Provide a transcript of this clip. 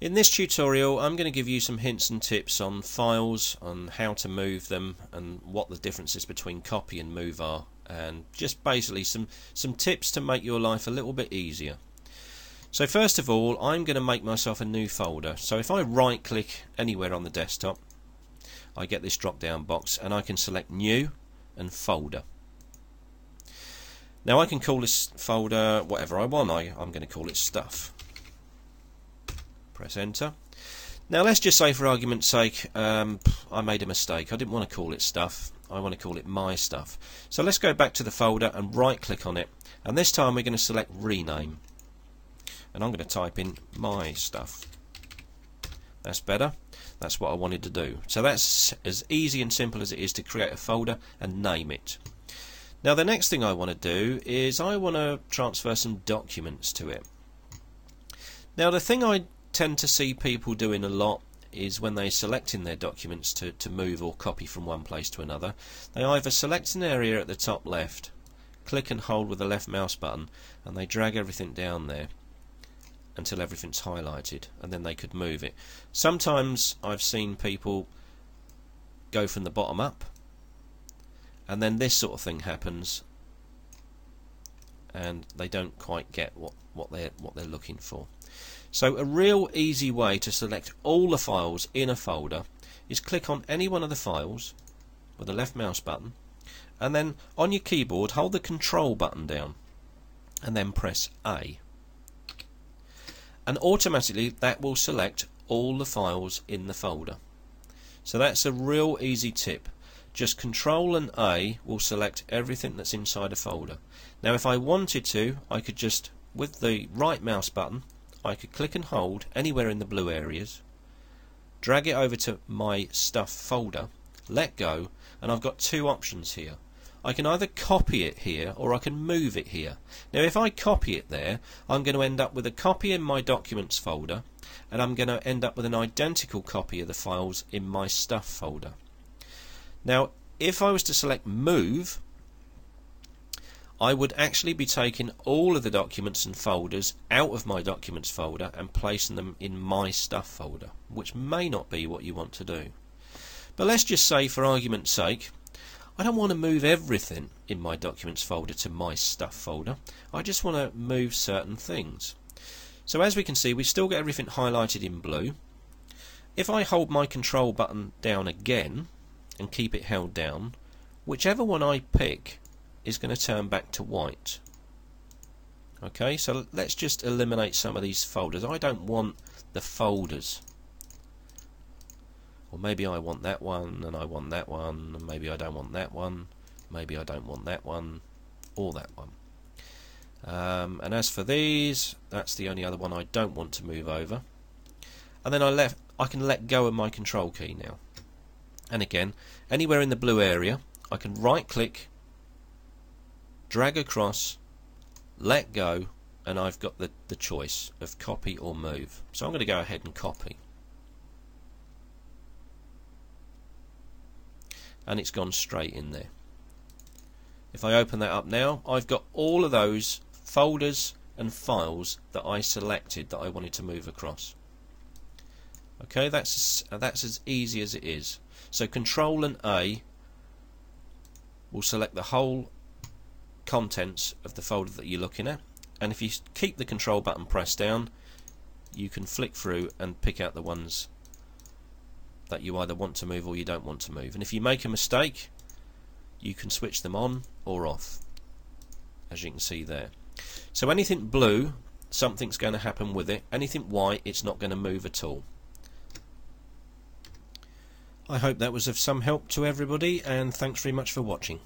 In this tutorial I'm going to give you some hints and tips on files, on how to move them and what the differences between copy and move are and just basically some, some tips to make your life a little bit easier. So first of all I'm going to make myself a new folder. So if I right click anywhere on the desktop I get this drop down box and I can select new and folder. Now I can call this folder whatever I want. I, I'm going to call it stuff press enter. Now let's just say for argument's sake um, I made a mistake. I didn't want to call it stuff. I want to call it my stuff. So let's go back to the folder and right click on it. And this time we're going to select rename. And I'm going to type in my stuff. That's better. That's what I wanted to do. So that's as easy and simple as it is to create a folder and name it. Now the next thing I want to do is I want to transfer some documents to it. Now the thing I tend to see people doing a lot is when they're selecting their documents to, to move or copy from one place to another, they either select an area at the top left, click and hold with the left mouse button, and they drag everything down there until everything's highlighted, and then they could move it. Sometimes I've seen people go from the bottom up, and then this sort of thing happens, and they don't quite get what, what they're what they're looking for. So a real easy way to select all the files in a folder is click on any one of the files with the left mouse button and then on your keyboard hold the control button down and then press A. And automatically that will select all the files in the folder. So that's a real easy tip just control and A will select everything that's inside a folder now if I wanted to I could just with the right mouse button I could click and hold anywhere in the blue areas, drag it over to my stuff folder, let go, and I've got two options here. I can either copy it here or I can move it here. Now if I copy it there, I'm going to end up with a copy in my documents folder and I'm going to end up with an identical copy of the files in my stuff folder. Now if I was to select move, I would actually be taking all of the documents and folders out of my documents folder and placing them in my stuff folder, which may not be what you want to do. But let's just say, for argument's sake, I don't want to move everything in my documents folder to my stuff folder. I just want to move certain things. So as we can see, we still get everything highlighted in blue. If I hold my control button down again and keep it held down, whichever one I pick is going to turn back to white. Okay, so let's just eliminate some of these folders. I don't want the folders. Or maybe I want that one, and I want that one, and maybe I don't want that one, maybe I don't want that one, or that one. Um, and as for these, that's the only other one I don't want to move over. And then I left, I can let go of my control key now. And again, anywhere in the blue area, I can right click drag across, let go, and I've got the, the choice of copy or move. So I'm going to go ahead and copy. And it's gone straight in there. If I open that up now, I've got all of those folders and files that I selected that I wanted to move across. Okay, that's that's as easy as it is. So Control and A will select the whole contents of the folder that you're looking at. And if you keep the control button pressed down you can flick through and pick out the ones that you either want to move or you don't want to move. And if you make a mistake you can switch them on or off as you can see there. So anything blue something's going to happen with it. Anything white it's not going to move at all I hope that was of some help to everybody and thanks very much for watching